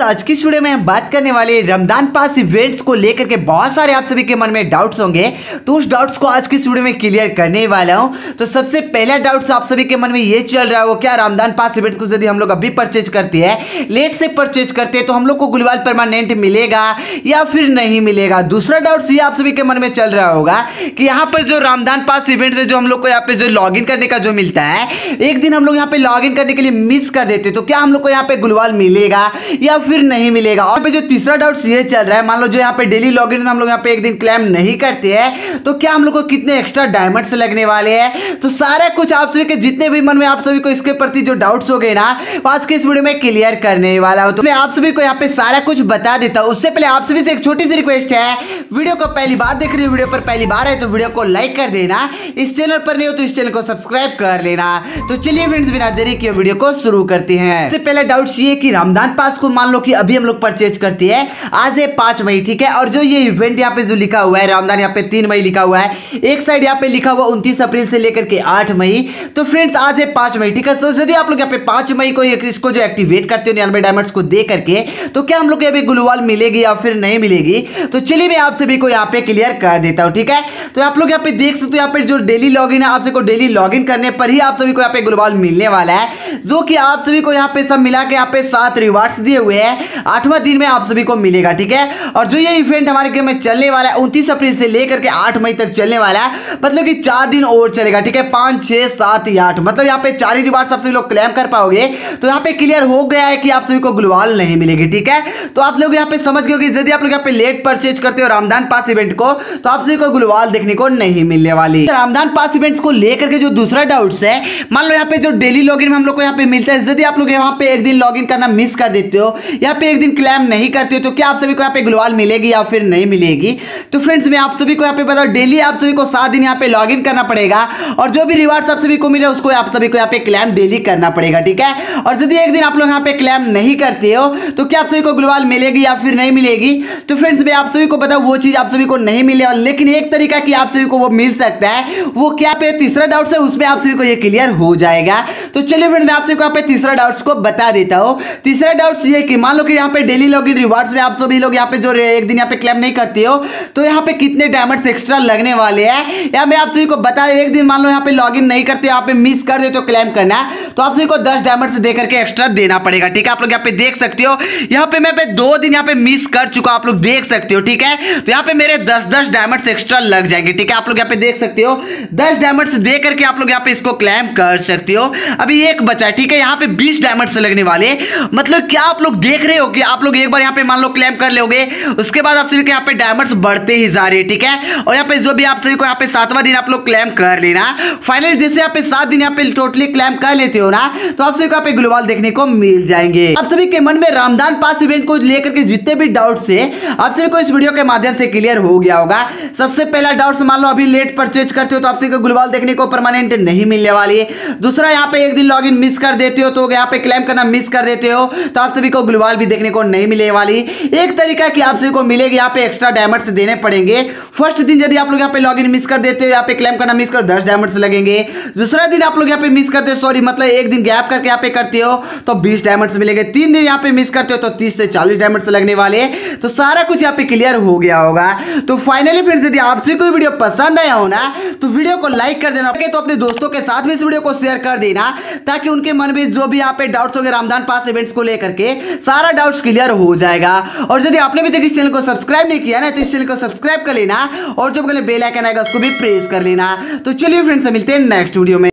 तो आज की वीडियो में हम बात करने वाले रमज़ान पास इवेंट्स को लेकर के बहुत सारे आप सभी के मन में डाउट्स होंगे। तो उस डाउट्स को आज की वीडियो में क्लियर करने वाला हूँ। तो सबसे पहला डाउट्स आप सभी के मन में ये चल रहा है वो क्या रमज़ान पास इवेंट्स को यदि हम लोग अभी परचेज करते हैं लेट से परचेज करते हैं तो हम लोग को गुलवाल परमानेंट मिलेगा या फिर नहीं मिलेगा? दूसरा डाउट ये आप सभी के मन में चल रहा होगा कि यहाँ पर जो रमज़ान पास इवेंट में जो हम लोग को यहाँ पे जो लॉग करने का जो मिलता है, एक दिन हम लोग यहाँ पे लॉग करने के लिए मिस कर देते तो क्या हम लोग को यहाँ पे गुलवाल मिलेगा या फिर नहीं मिलेगा। और जो तीसरा डाउट ये चल रहा है, मान लो जो यहाँ पे डेली लॉग इन हम लोग यहाँ पे एक दिन क्लेम नहीं करते हैं तो क्या हम लोग को कितने एक्स्ट्रा डायमंड्स लगने वाले हैं? तो सारा कुछ आप सभी के जितने भी मन में आप सभी को इसके प्रति जो डाउट्स हो गए ना आज के इस वीडियो में क्लियर करने वाला हूँ। तो मैं आप सभी को यहाँ पे सारा कुछ बता देता हूँ। उससे पहले आप सभी से एक छोटी सी रिक्वेस्ट है वीडियो को पहली बार देख रही हो, वीडियो पर पहली बार है तो वीडियो को लाइक कर देना। इस चैनल पर नहीं हो तो इस चैनल को सब्सक्राइब कर लेना। तो चलिए फ्रेंड्स बिना देरी के वीडियो को शुरू करते हैं। सबसे पहले डाउट ये कि रमज़ान पास को मान लो कि अभी हम लोग परचेज करती है। आज है पाँच मई, ठीक है? और जो ये इवेंट यहाँ पे जो लिखा हुआ है रामदान यहाँ पे तीन मई लिखा हुआ है। एक साइड यहाँ पे लिखा हुआ उनतीस अप्रैल से लेकर के आठ मई। तो फ्रेंड्स आज है पाँच मई, ठीक है? तो यदि आप लोग यहाँ पे पाँच मई को इसको जो एक्टिवेट करते हो, निन्यानवे डायमंड्स को दे करके तो क्या हम लोग अभी गुलवाल मिलेगी या फिर नहीं मिलेगी? तो चलिए मैं आप सभी को यहाँ पे क्लियर कर देता हूँ, ठीक है? तो आप लोग यहाँ पे देख सकते हो, यहाँ पे जो डेली लॉग है, आप सभी को डेली लॉग करने पर ही आप सभी को यहाँ पे ग्लूवाल मिलने वाला है, जो कि आप सभी को यहाँ पे सब मिला के यहाँ पे सात रिवार्ड्स दिए हुए हैं। आठवां दिन में आप सभी को मिलेगा, ठीक है? और जो ये इवेंट हमारे गेम में चलने वाला है, उनतीस अप्रैल से लेकर के आठ मई तक चलने वाला है मतलब कि चार दिन और चलेगा, ठीक है? पाँच, छह, सात या आठ मतलब यहाँ पे चार ही रिवार्ड आप सभी लोग क्लेम कर पाओगे तो यहाँ पे क्लियर हो गया है कि आप सभी को ग्लूवाल नहीं मिलेगी, ठीक है? तो आप लोग यहाँ पे समझ गए कि यदि आप लोग यहाँ पे लेट परचेज करते हो रामदान पास इवेंट को तो आप सभी को गुलवाल देखने को नहीं मिलने वाली। रामदान पास इवेंट्स को लेकर के जो दूसरा डाउट है, मान लो यहाँ पे जो डेली लॉगिन में हम लोग को यहाँ पे मिलता है, यदि आप लोग यहाँ पे एक दिन लॉगिन करना मिस कर देते हो यहाँ पे एक दिन क्लेम नहीं करते हो तो क्या आप सभी को यहाँ पे ग्लोवाल मिलेगी या फिर नहीं मिलेगी? तो फ्रेंड्स मैं आप सभी को यहाँ पे बताऊँ डेली आप सभी को सात दिन यहाँ पे लॉग करना पड़ेगा, और जो भी रिवार्ड आप सभी को मिले उसको आप सभी को यहाँ पे क्लेम डेली करना पड़ेगा, ठीक है? और यदि एक दिन आप लोग यहाँ पे क्लेम नहीं करते हो तो क्या आप सभी को गुलवाल मिलेगी या फिर नहीं मिलेगी? तो फ्रेंड्स मैं आप सभी को बताऊँ, वो चीज़ आप सभी को नहीं मिले लेकिन एक तरीका की आप सभी को वो मिल सकता है, वो क्या पे तीसरा डाउट है उसमें आप सभी को ये क्लियर हो जाएगा। तो चलिए फ्रेंड्स मैं आप सभी को यहाँ पे तीसरा डाउट्स को बता देता हूँ। तीसरा डाउट ये कि मान लो कि यहाँ पे डेली लॉगिन रिवार्ड्स में आप सभी लोग यहाँ पे जो एक दिन यहाँ पे क्लेम नहीं करते हो तो यहाँ पे कितने डायमंड्स एक्स्ट्रा लगने वाले हैं? या मैं आप सभी को बता एक दिन मान लो यहाँ पे लॉगिन नहीं करते, यहाँ पे मिस कर दे तो क्लेम करना। तो आप सभी को दस डायमंड्स दे करके एक्स्ट्रा देना पड़ेगा ठीक है आप लोग यहाँ पे देख सकते हो यहाँ पे मैं पे दो दिन यहाँ पे मिस कर चुका आप लोग देख सकते हो ठीक है तो यहाँ पे मेरे दस दस डायमंड्स एक्स्ट्रा लग जाएँगे ठीक है आप लोग यहाँ पे देख सकते हो दस डायमंड्स दे करके आप लोग यहाँ पे इसको क्लेम कर सकते हो अभी एक बचा है ठीक है यहाँ पे बीस डायमंड्स लगने वाले मतलब क्या आप लोग देख रहे हो कि आप लोग एक बार यहाँ पे मान लो क्लेम कर लोगे उसके बाद आप सभी के यहाँ पे डायमंड्स बढ़ते ही जा रहे हैं ठीक है और यहाँ पे जो भी आप सभी को यहाँ पे सातवां दिन आप लोग क्लेम कर लेना फाइनली जैसे यहाँ पे सात दिन यहाँ पे टोटली क्लेम कर लेते हो ना तो आप सभी को पे ग्लोबल देखने को मिल जाएँगे। आप सभी के मन में रामदान पास इवेंट को लेकर के जितने भी डाउट है, आप सभी को इस वीडियो के माध्यम से क्लियर हो गया होगा। सबसे पहला डाउट मान लो अभी लेट परचेज करते हो तो आप सभी को ग्लोबल देखने को परमानेंट नहीं मिलने वाली। है दूसरा, यहाँ पे एक दिन लॉग मिस कर देते हो तो यहाँ पे क्लेम करना मिस कर देते हो तो आप सभी को ग्लोबल भी देखने को नहीं मिलने वाली। एक तरीका की आप सभी को मिलेगी, यहाँ पे एक्स्ट्रा डायमंड्स देने पड़ेंगे। फ़र्स्ट दिन यदि आप लोग यहाँ पे लॉगिन मिस कर देते हो, यहाँ पे क्लेम करना मिस कर दस डायमंड्स लगेंगे। दूसरा दिन आप लोग यहाँ पे मिस करते हो सॉरी मतलब एक दिन गैप करके यहाँ पे करते हो तो बीस डायमंड्स मिलेंगे। तीन दिन यहाँ पे मिस करते हो तो तीस से चालीस डायमंड्स लगने वाले। तो सारा कुछ यहाँ पे क्लियर हो गया होगा। तो फाइनली फ्रेंड्स यदि आपसे कोई वीडियो पसंद आया हो ना तो वीडियो को लाइक कर देना। तो अपने दोस्तों के साथ भी इस वीडियो को शेयर कर देना, ताकि उनके मन में जो भी यहाँ पे डाउट्स हो रामदान पास इवेंट्स को लेकर के, सारा डाउट्स क्लियर हो जाएगा। और यदि आपने भी इस चैनल को सब्सक्राइब नहीं किया ना तो इस चैनल को सब्सक्राइब कर लेना, और जो बेल आइकन आएगा, उसको भी प्रेस कर लेना। तो चलिए फ्रेंड्स मिलते हैं नेक्स्ट वीडियो में।